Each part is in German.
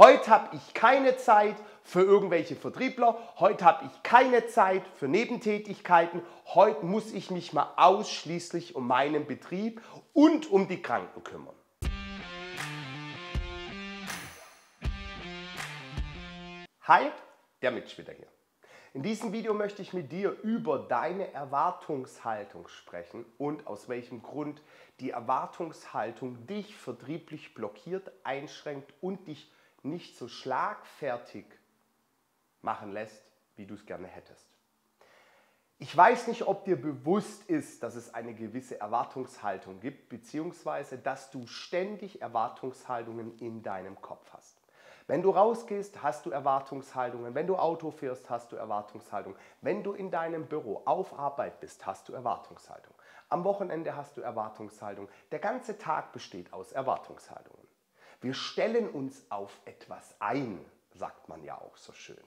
Heute habe ich keine Zeit für irgendwelche Vertriebler, heute habe ich keine Zeit für Nebentätigkeiten, heute muss ich mich mal ausschließlich um meinen Betrieb und um die Kranken kümmern. Hi, der Mitschwitter hier. In diesem Video möchte ich mit dir über deine Erwartungshaltung sprechen und aus welchem Grund die Erwartungshaltung dich vertrieblich blockiert, einschränkt und dich nicht so schlagfertig machen lässt, wie du es gerne hättest. Ich weiß nicht, ob dir bewusst ist, dass es eine gewisse Erwartungshaltung gibt, beziehungsweise dass du ständig Erwartungshaltungen in deinem Kopf hast. Wenn du rausgehst, hast du Erwartungshaltungen. Wenn du Auto fährst, hast du Erwartungshaltung. Wenn du in deinem Büro auf Arbeit bist, hast du Erwartungshaltung. Am Wochenende hast du Erwartungshaltung. Der ganze Tag besteht aus Erwartungshaltungen. Wir stellen uns auf etwas ein, sagt man ja auch so schön.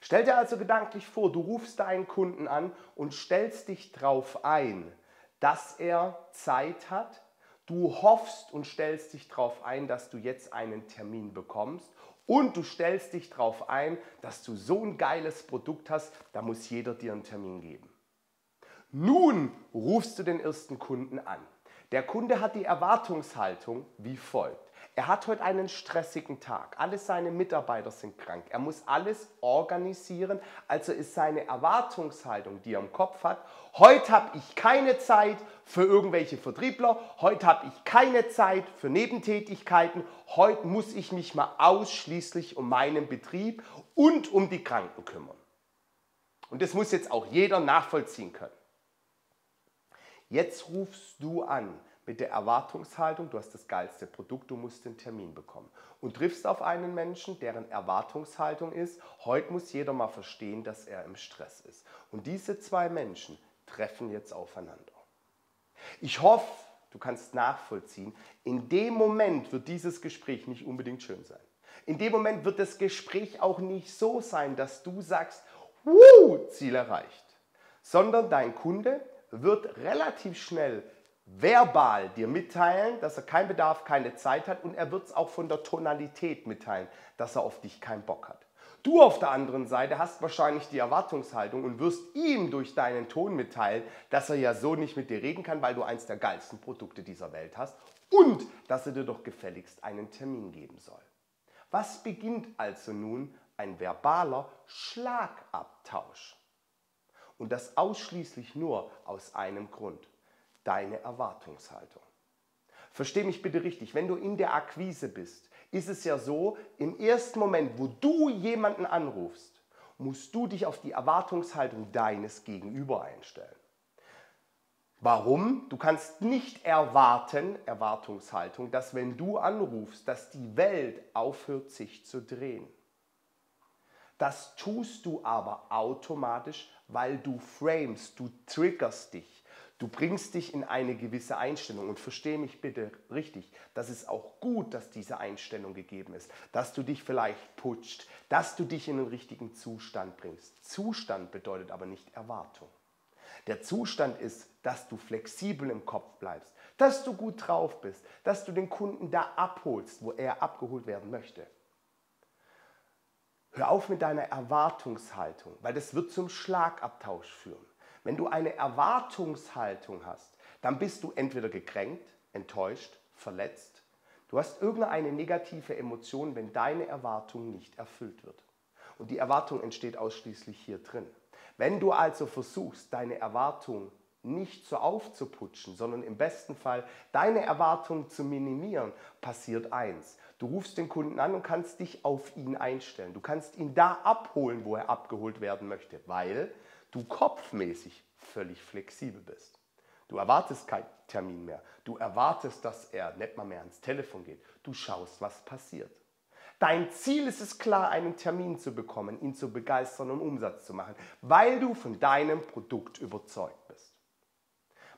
Stell dir also gedanklich vor, du rufst deinen Kunden an und stellst dich darauf ein, dass er Zeit hat, Du hoffst und stellst dich darauf ein, dass du jetzt einen Termin bekommst und du stellst dich darauf ein, dass du so ein geiles Produkt hast, da muss jeder dir einen Termin geben. Nun rufst du den ersten Kunden an. Der Kunde hat die Erwartungshaltung wie folgt. Er hat heute einen stressigen Tag. Alle seine Mitarbeiter sind krank. Er muss alles organisieren. Also ist seine Erwartungshaltung, die er im Kopf hat, heute habe ich keine Zeit für irgendwelche Vertriebler, heute habe ich keine Zeit für Nebentätigkeiten, heute muss ich mich mal ausschließlich um meinen Betrieb und um die Kranken kümmern. Und das muss jetzt auch jeder nachvollziehen können. Jetzt rufst du an mit der Erwartungshaltung, du hast das geilste Produkt, du musst den Termin bekommen. Und triffst auf einen Menschen, deren Erwartungshaltung ist, heute muss jeder mal verstehen, dass er im Stress ist. Und diese zwei Menschen treffen jetzt aufeinander. Ich hoffe, du kannst nachvollziehen, in dem Moment wird dieses Gespräch nicht unbedingt schön sein. In dem Moment wird das Gespräch auch nicht so sein, dass du sagst, Wuh, Ziel erreicht, sondern dein Kunde wird relativ schnell verbal dir mitteilen, dass er keinen Bedarf, keine Zeit hat und er wird es auch von der Tonalität mitteilen, dass er auf dich keinen Bock hat. Du auf der anderen Seite hast wahrscheinlich die Erwartungshaltung und wirst ihm durch deinen Ton mitteilen, dass er ja so nicht mit dir reden kann, weil du eins der geilsten Produkte dieser Welt hast und dass er dir doch gefälligst einen Termin geben soll. Was beginnt also nun ein verbaler Schlagabtausch? Und das ausschließlich nur aus einem Grund deine Erwartungshaltung. Versteh mich bitte richtig, wenn du in der Akquise bist, ist es ja so, im ersten Moment, wo du jemanden anrufst, musst du dich auf die Erwartungshaltung deines Gegenüber einstellen. Warum? Du kannst nicht erwarten, Erwartungshaltung, dass wenn du anrufst, dass die Welt aufhört sich zu drehen. Das tust du aber automatisch, weil du frames, du triggerst dich. Du bringst dich in eine gewisse Einstellung und verstehe mich bitte richtig. Das ist auch gut, dass diese Einstellung gegeben ist, dass du dich vielleicht putscht, dass du dich in den richtigen Zustand bringst. Zustand bedeutet aber nicht Erwartung. Der Zustand ist, dass du flexibel im Kopf bleibst, dass du gut drauf bist, dass du den Kunden da abholst, wo er abgeholt werden möchte. Hör auf mit deiner Erwartungshaltung, weil das wird zum Schlagabtausch führen. Wenn du eine Erwartungshaltung hast, dann bist du entweder gekränkt, enttäuscht, verletzt. Du hast irgendeine negative Emotion, wenn deine Erwartung nicht erfüllt wird. Und die Erwartung entsteht ausschließlich hier drin. Wenn du also versuchst, deine Erwartung nicht so aufzuputschen, sondern im besten Fall deine Erwartung zu minimieren, passiert eins. Du rufst den Kunden an und kannst dich auf ihn einstellen. Du kannst ihn da abholen, wo er abgeholt werden möchte, weil du kopfmäßig völlig flexibel bist. Du erwartest keinen Termin mehr. Du erwartest, dass er nicht mal mehr ans Telefon geht. Du schaust, was passiert. Dein Ziel ist es klar, einen Termin zu bekommen, ihn zu begeistern und Umsatz zu machen, weil du von deinem Produkt überzeugt bist.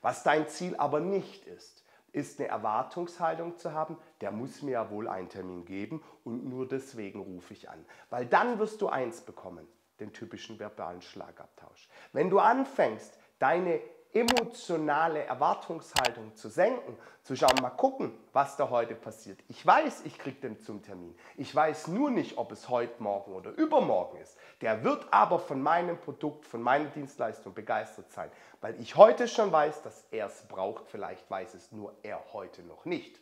Was dein Ziel aber nicht ist, ist eine Erwartungshaltung zu haben, der muss mir ja wohl einen Termin geben und nur deswegen rufe ich an. Weil dann wirst du eins bekommen, den typischen verbalen Schlagabtausch. Wenn du anfängst, deine emotionale Erwartungshaltung zu senken, zu schauen, mal gucken, was da heute passiert. Ich weiß, ich kriege den zum Termin. Ich weiß nur nicht, ob es heute, morgen oder übermorgen ist. Der wird aber von meinem Produkt, von meiner Dienstleistung begeistert sein, weil ich heute schon weiß, dass er es braucht. Vielleicht weiß es nur er heute noch nicht.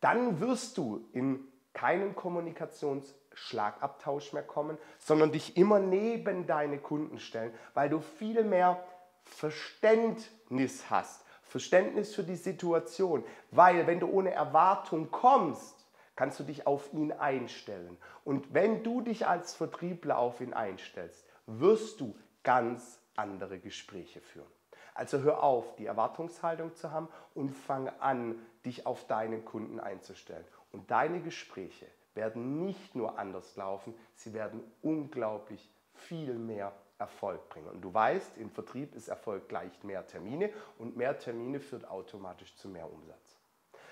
Dann wirst du in keinen Kommunikationsschlagabtausch mehr kommen, sondern dich immer neben deine Kunden stellen, weil du viel mehr Verständnis hast. Verständnis für die Situation. Weil wenn du ohne Erwartung kommst, kannst du dich auf ihn einstellen. Und wenn du dich als Vertriebler auf ihn einstellst, wirst du ganz andere Gespräche führen. Also hör auf, die Erwartungshaltung zu haben und fang an, dich auf deinen Kunden einzustellen. Und deine Gespräche werden nicht nur anders laufen, sie werden unglaublich viel mehr Erfolg bringen. Und du weißt, im Vertrieb ist Erfolg gleich mehr Termine und mehr Termine führt automatisch zu mehr Umsatz.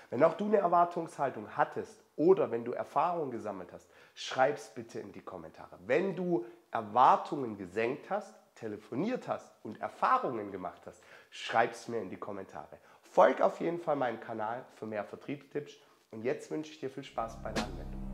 Wenn auch du eine Erwartungshaltung hattest oder wenn du Erfahrungen gesammelt hast, schreib es bitte in die Kommentare. Wenn du Erwartungen gesenkt hast, telefoniert hast und Erfahrungen gemacht hast, schreib es mir in die Kommentare. Folg auf jeden Fall meinem Kanal für mehr Vertriebstipps und jetzt wünsche ich dir viel Spaß bei der Anwendung.